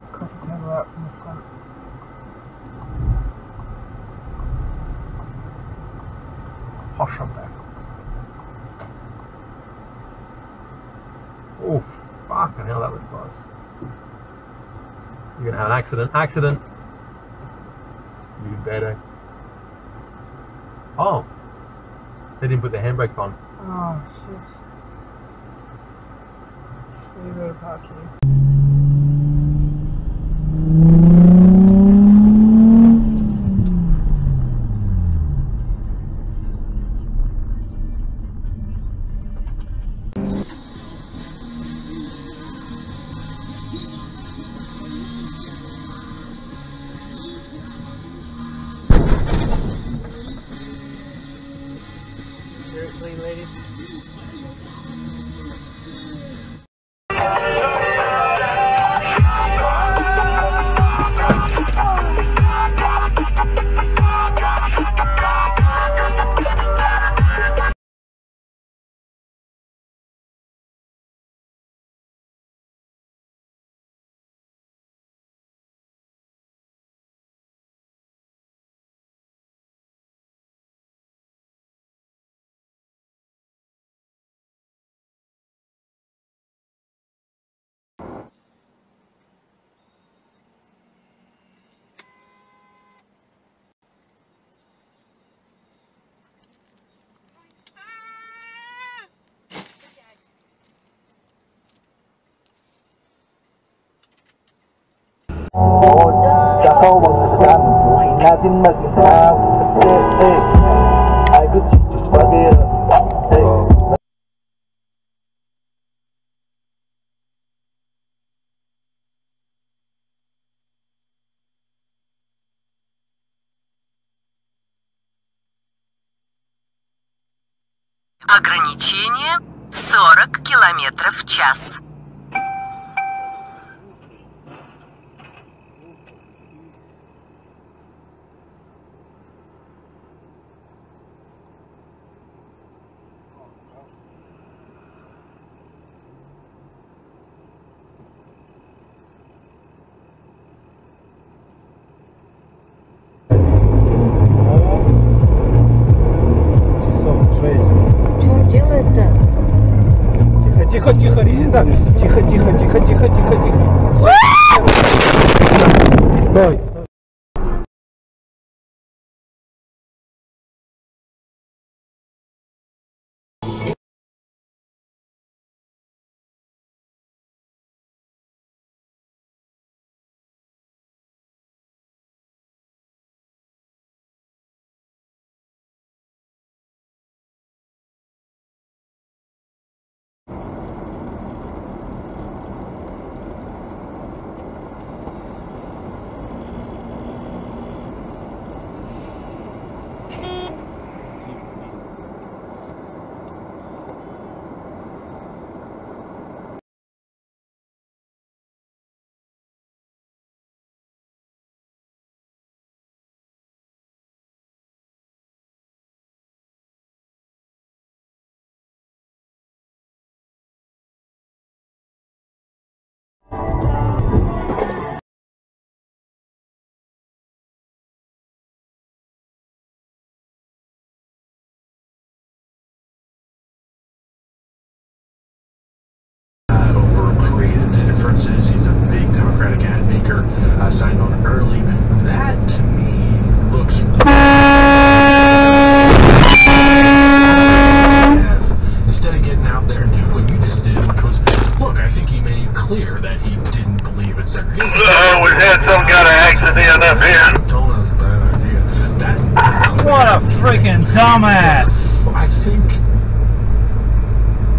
Coffee table out from the front. Hush up there. Oh, fucking hell, that was close. You're gonna have an accident. Accident! You better. Oh! They didn't put the handbrake on. Oh shit. We better park here. Seriously, lady? один магнитофон. А Эй. Ограничение 40 километров в час. Тихо, тихо, резина Тихо, тихо, тихо, тихо, тихо, тихо. Стой What a freaking dumbass! I think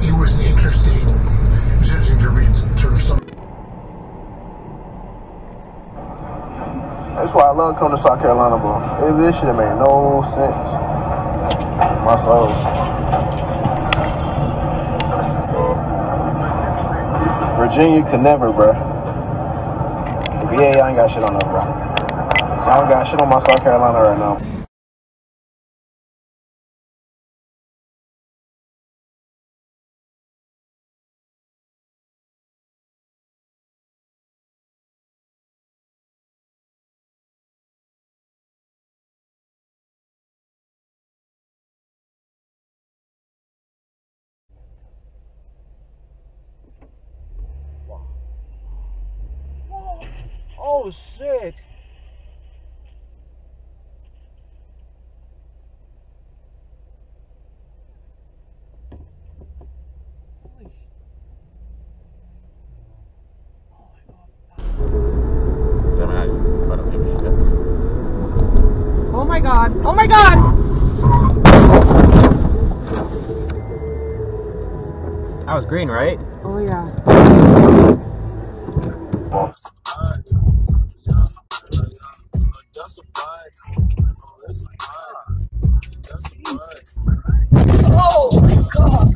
it was an interesting, it was interesting to read sort of some. That's why I love coming to South Carolina, bro. It, this shit made no sense. My soul. Virginia could never, bro. VA, I ain't got shit on that, bro. I don't got shit on my South Carolina right now. Oh shit! Oh my god. Oh my god! That was green, right? Oh yeah. Oh my god!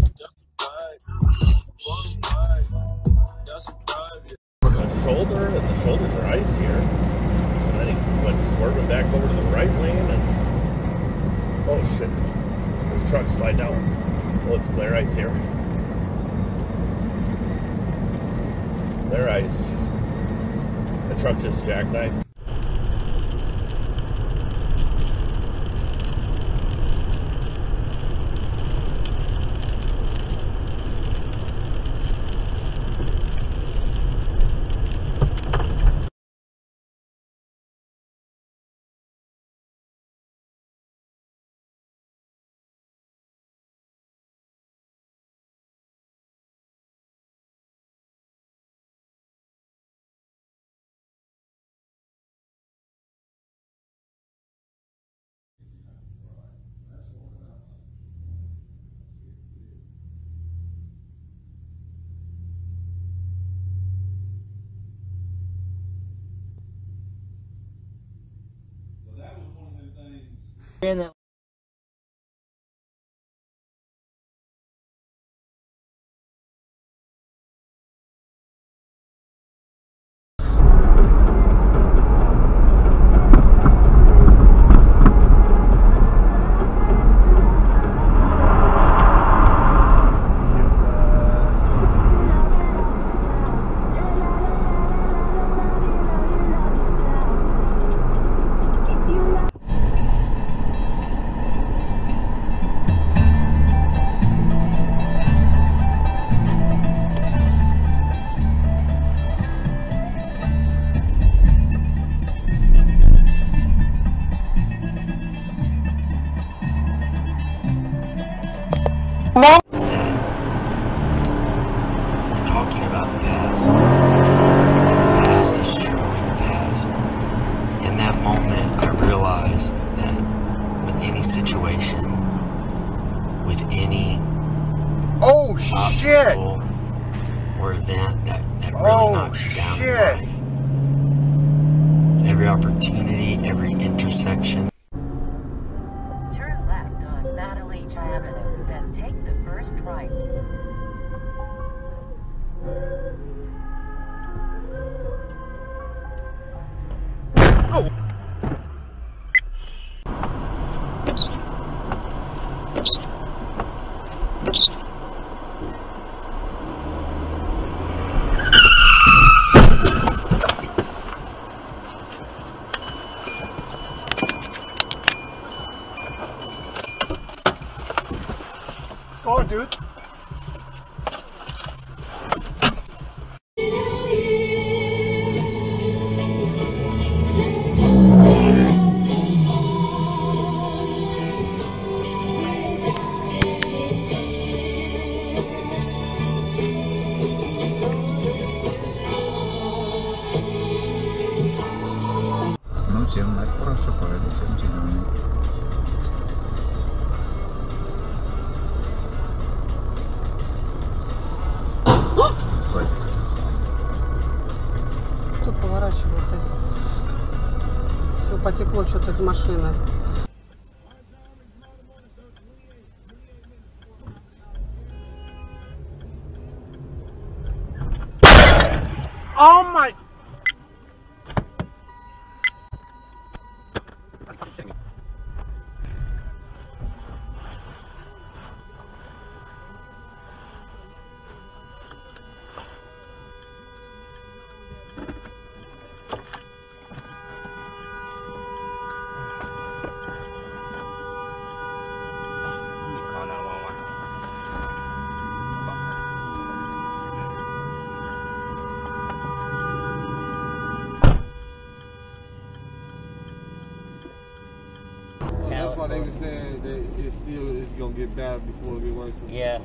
the shoulder, and the shoulders are ice here. And then he went swerving back over to the right lane, and oh shit, his truck slide down. Well, it's clear ice here. Clear ice. Truck just jackknifed. that We're talking about the past. And the past is truly the past. In that moment, I realized that with any situation, with any Oh obstacle or event that, that really Oh, knocks you down shit. in life, every opportunity, every intersection, right. Dude. Пока все порядок, все нормально. Кто поворачивает? Все потекло что-то из машины. Oh my! They were saying that it still is gonna get bad before it get worse. Yeah.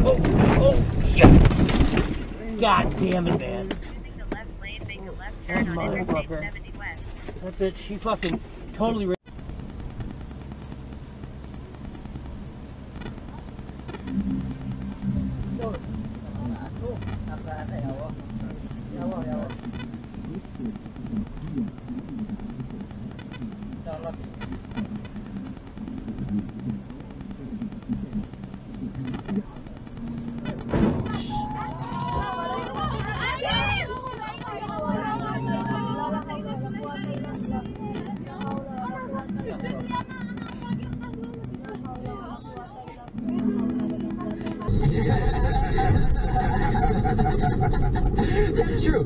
Oh, oh, shit. God damn it, man. That's my motherfucker. That bitch, she fucking totally.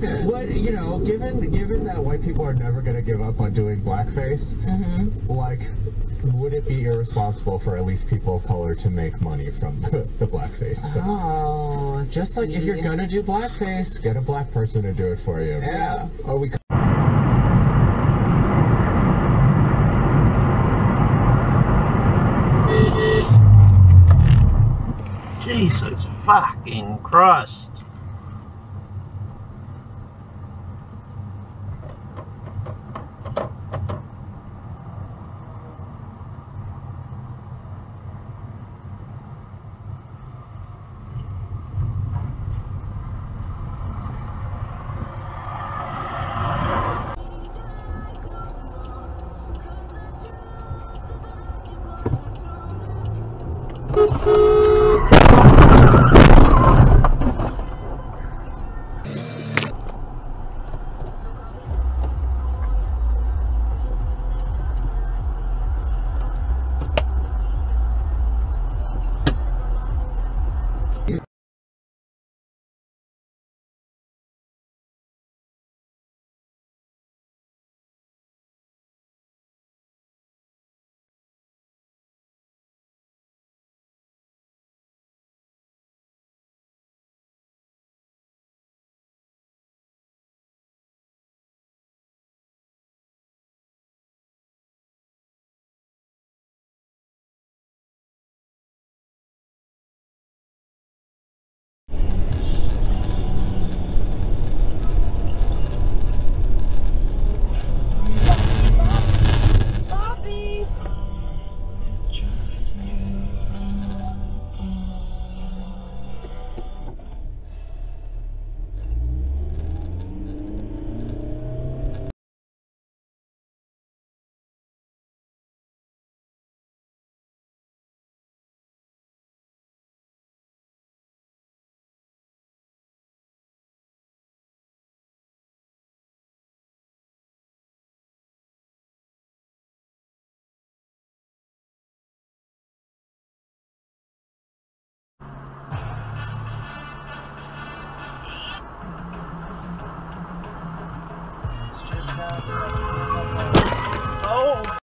What you know, given given that white people are never going to give up on doing blackface, mm-hmm. like, would it be irresponsible for at least people of color to make money from the, the blackface? Oh, Just like if you're gonna do blackface, get a black person to do it for you. Yeah. Oh, we. Jesus fucking Christ. Oh!